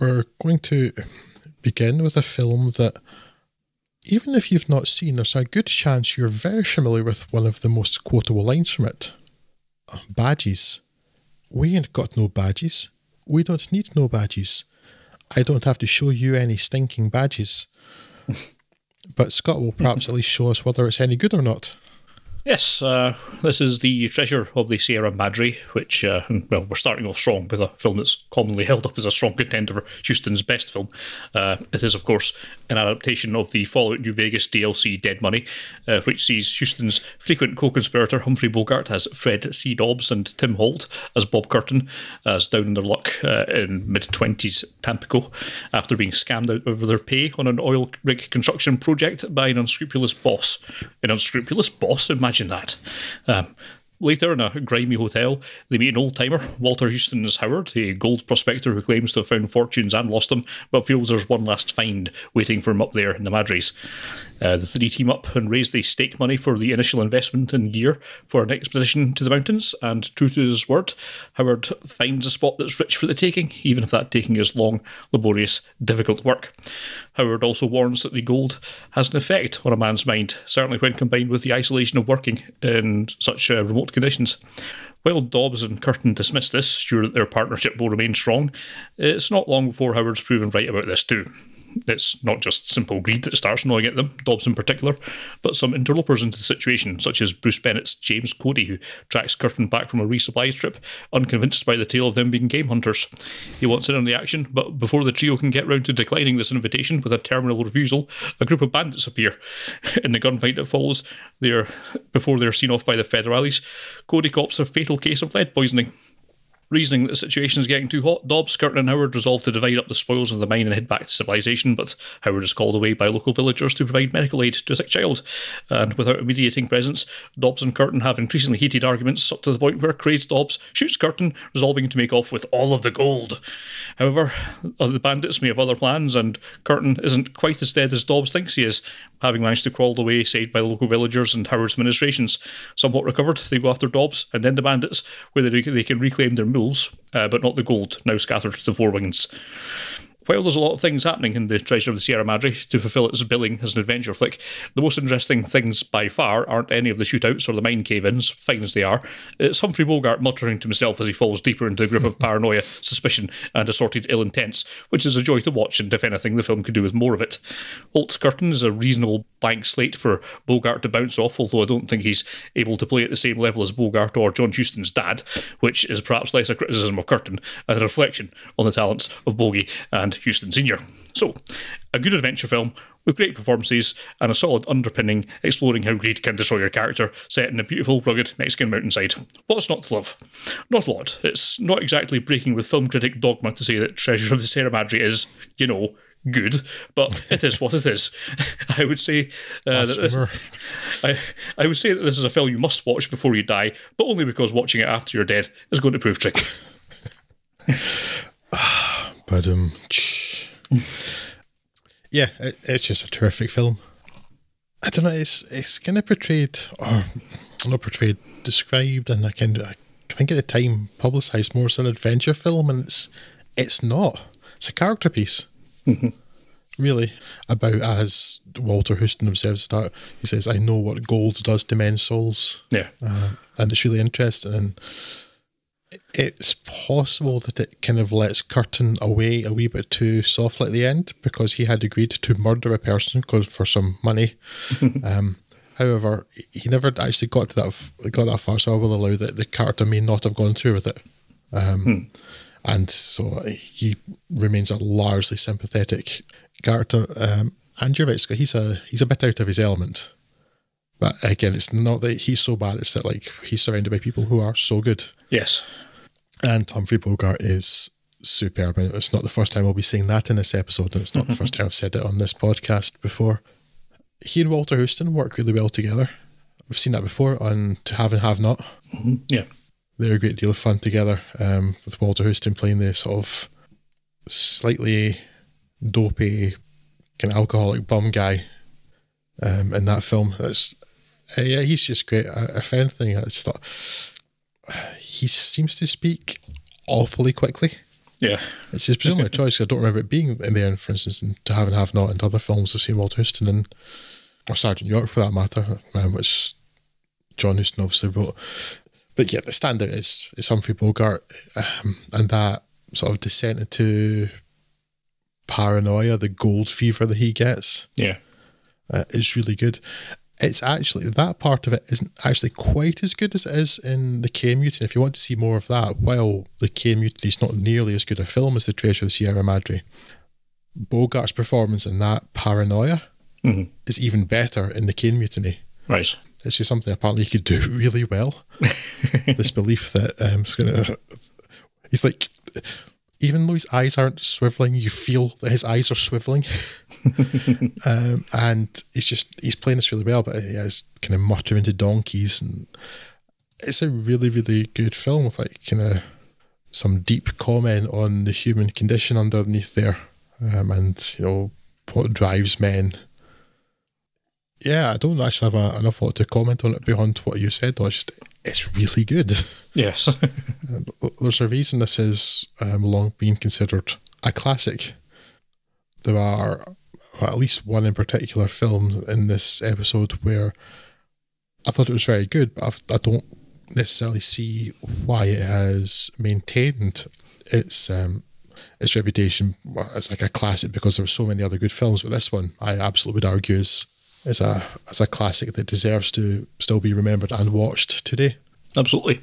we're going to begin with a film that, even if you've not seen, there's a good chance you're very familiar with one of the most quotable lines from it um, Badges. We ain't got no badges. We don't need no badges. I don't have to show you any stinking badges. but Scott will perhaps at least show us whether it's any good or not. Yes, uh, this is the Treasure of the Sierra Madre, which, uh, well, we're starting off strong with a film that's commonly held up as a strong contender for Huston's best film. Uh, it is, of course, an adaptation of the Fallout New Vegas DLC Dead Money, uh, which sees Huston's frequent co conspirator Humphrey Bogart as Fred C. Dobbs and Tim Holt as Bob Curtin, as down in their luck uh, in mid 20s Tampico after being scammed out over their pay on an oil rig construction project by an unscrupulous boss. An unscrupulous boss? Imagine imagine that. Um, Later, in a grimy hotel, they meet an old timer, Walter Huston as Howard, a gold prospector who claims to have found fortunes and lost them, but feels there's one last find waiting for him up there in the Madres. Uh, the three team up and raise the stake money for the initial investment in gear for an expedition to the mountains, and true to his word, Howard finds a spot that's rich for the taking, even if that taking is long, laborious, difficult work. Howard also warns that the gold has an effect on a man's mind, certainly when combined with the isolation of working in such uh, remote conditions. While Dobbs and Curtin dismiss this, sure that their partnership will remain strong, it's not long before Howard's proven right about this too. It's not just simple greed that starts gnawing at them, Dobbs in particular, but some interlopers into the situation, such as Bruce Bennett's James Cody, who tracks Curtin back from a resupply trip, unconvinced by the tale of them being game hunters. He wants in on the action, but before the trio can get round to declining this invitation with a terminal refusal, a group of bandits appear. In the gunfight that follows, they're before they're seen off by the federales, Cody cops a fatal case of lead poisoning. Reasoning that the situation is getting too hot, Dobbs, Curtin, and Howard resolve to divide up the spoils of the mine and head back to civilization, but Howard is called away by local villagers to provide medical aid to a sick child. And without a mediating presence, Dobbs and Curtin have increasingly heated arguments up to the point where crazed Dobbs shoots Curtin, resolving to make off with all of the gold. However, uh, the bandits may have other plans, and Curtin isn't quite as dead as Dobbs thinks he is, having managed to crawl away saved by local villagers and Howard's administrations. Somewhat recovered, they go after Dobbs and then the bandits, where they, they can reclaim their uh, but not the gold, now scattered to the four winds. While there's a lot of things happening in the Treasure of the Sierra Madre to fulfill its billing as an adventure flick, the most interesting things by far aren't any of the shootouts or the mine cave ins, fine as they are. It's Humphrey Bogart muttering to himself as he falls deeper into the grip of paranoia, suspicion, and assorted ill intents, which is a joy to watch, and if anything, the film could do with more of it. Holt's Curtin is a reasonable blank slate for Bogart to bounce off, although I don't think he's able to play at the same level as Bogart or John Huston's dad, which is perhaps less a criticism of Curtin and a reflection on the talents of Bogey and Huston Sr. So, a good adventure film with great performances and a solid underpinning exploring how greed can destroy your character, set in a beautiful, rugged Mexican mountainside. What's not to love? Not a lot. It's not exactly breaking with film critic dogma to say that Treasure of the Sierra Madre is, you know, good, but it is what it is. I would say uh, that I, I would say that this is a film you must watch before you die, but only because watching it after you're dead is going to prove tricky. but um, yeah, it, it's just a terrific film. I don't know. It's it's kind of portrayed, or not portrayed, described, and I kind of I think at the time publicised more as an adventure film, and it's it's not. It's a character piece. Mm-hmm. Really, about as Walter Huston observes start, he says, "I know what gold does to men's souls." Yeah, uh, and it's really interesting. And it's possible that it kind of lets Curtin away a wee bit too softly at the end because he had agreed to murder a person because for some money. um, however, he never actually got to that got that far, so I will allow that the character may not have gone through with it. Um, hmm. And so he remains a largely sympathetic character. Um, and you're right, he's a he's a bit out of his element. But again, it's not that he's so bad; it's that like he's surrounded by people who are so good. Yes. And Humphrey Bogart is superb. And it's not the first time we'll be seeing that in this episode, and it's not the first time I've said it on this podcast before. He and Walter Huston work really well together. We've seen that before on To Have and Have Not. Mm-hmm. Yeah. They're a great deal of fun together, um, with Walter Huston playing this sort of slightly dopey, kind of alcoholic bum guy um, in that film. That's, yeah, he's just great. If anything, I just thought he seems to speak awfully quickly. Yeah. It's just presumably a choice. I don't remember it being in there, for instance, and to have and have not, and other films I've seen Walt Huston and or Sergeant York for that matter, um, which John Huston obviously wrote. But yeah, the standout is is Humphrey Bogart, um, and that sort of descent into paranoia, the gold fever that he gets, Yeah. uh, is really good. It's actually that part of it isn't actually quite as good as it is in the Caine Mutiny. If you want to see more of that, while the Caine Mutiny is not nearly as good a film as the Treasure of the Sierra Madre, Bogart's performance in that paranoia Mhm. is even better in the Caine Mutiny. Right. It's just something apparently he could do really well. this belief that um, it's gonna. He's like, even though his eyes aren't swiveling, you feel that his eyes are swiveling. um, and he's just he's playing this really well, but he has kind of muttering to donkeys, and it's a really really good film with like kind of some deep comment on the human condition underneath there, um, and you know what drives men yeah, I don't actually have a, an awful lot to comment on it beyond what you said. Though it's just it's really good. Yes. Um, There's a reason this is um, long been considered a classic. There are at least one in particular film in this episode where I thought it was very good, but I've, I don't necessarily see why it has maintained its um, its reputation as like a classic because there are so many other good films. But this one, I absolutely would argue, is is a as a classic that deserves to still be remembered and watched today. Absolutely.